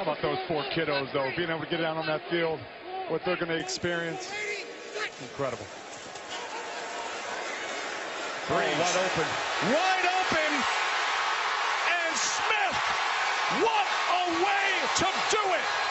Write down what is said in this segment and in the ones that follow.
How about those four kiddos, though, being able to get out on that field, what they're going to experience, incredible. Brees. wide open. Wide open. And Smith. What a way to do it.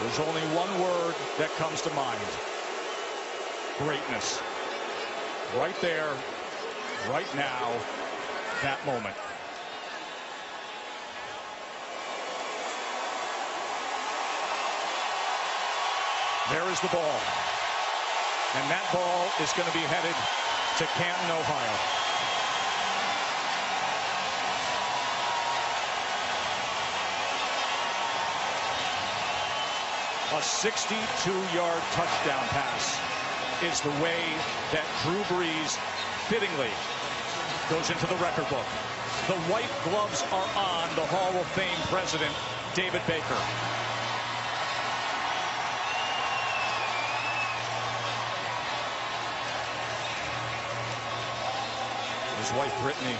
There's only one word that comes to mind. Greatness. Right there, right now, that moment. There is the ball. And that ball is going to be headed to Canton, Ohio. A 62-yard touchdown pass is the way that Drew Brees fittingly goes into the record book. The white gloves are on the Hall of Fame president, David Baker. His wife, Brittany,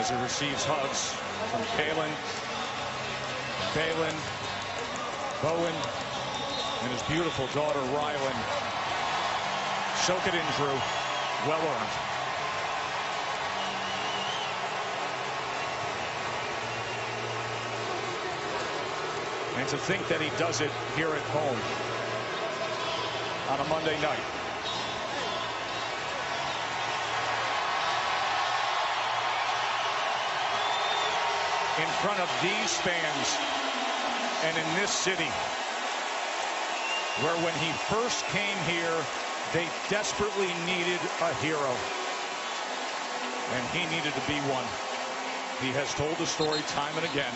as he receives hugs from Callen, Baylen, Bowen, and his beautiful daughter, Rylen. Soak it in, Drew. Well earned. And to think that he does it here at home on a Monday night. In front of these fans and in this city where when he first came here they desperately needed a hero. And he needed to be one. He has told the story time and again